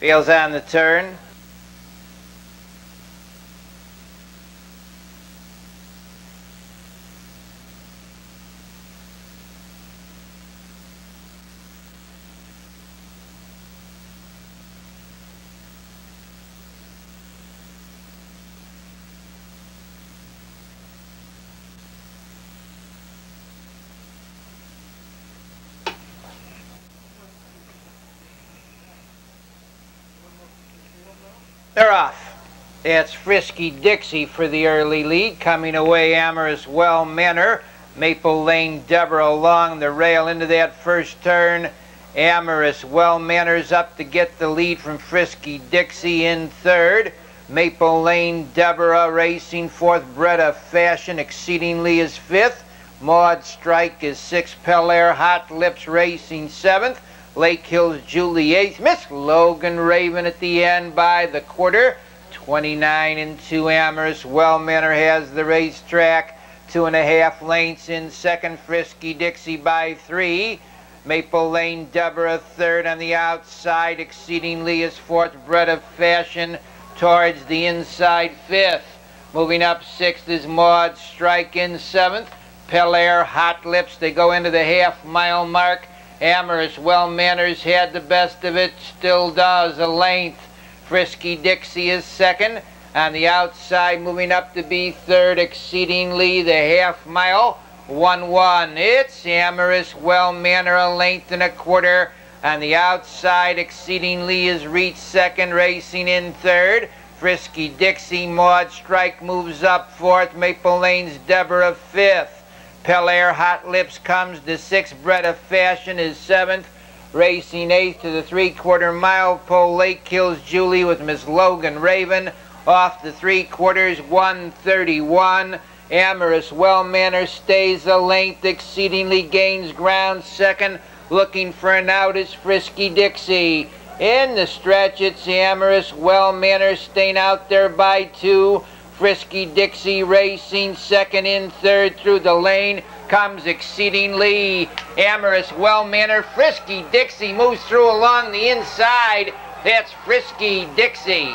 Fields on the turn. They're off. It's Friskie Dixie for the early lead. Coming away, Amorous Well Manor. Maple Lane Deborah along the rail into that first turn. Amorous Well Manor's up to get the lead from Friskie Dixie in third. Maple Lane Deborah racing fourth. Bretta Fashion exceedingly is fifth. Maud Strike is sixth. Pelair Hot Lips racing seventh. Lake Hills Julie eighth. Miss Logan Raven at the end by the quarter. 29 and 2 Amorous. Well Manor has the racetrack. Two and a half lengths in second. Friskie Dixie by three. Maple Lane Deborah third on the outside. Exceedingly is fourth. Bread of Fashion towards the inside fifth. Moving up sixth is Maud Strike in seventh. Pelair Hot Lips. They go into the half mile mark. Amorous Well Manners had the best of it, still does. A length. Friskie Dixie is second. On the outside, moving up to be third, exceedingly the half mile. 1 1. It's Amorous Well Manor, a length and a quarter. On the outside, exceedingly is reached second, racing in third. Friskie Dixie Maud Strike moves up fourth. Maple Lane's Deborah fifth. Pelair Hot Lips comes to sixth. Bread of Fashion is seventh. Racing eighth to the three-quarter mile pole. Lake Hills Julie with Miss Logan Raven. Off the three quarters, 131. Amorous Well Manor stays a length, exceedingly gains ground second. Looking for an out is Friskie Dixie. In the stretch, it's Amorous Well Manor staying out there by two. Friskie Dixie racing second in third through the lane comes exceedingly amorous well-mannered. friskie dixie moves through along the inside that's friskie dixie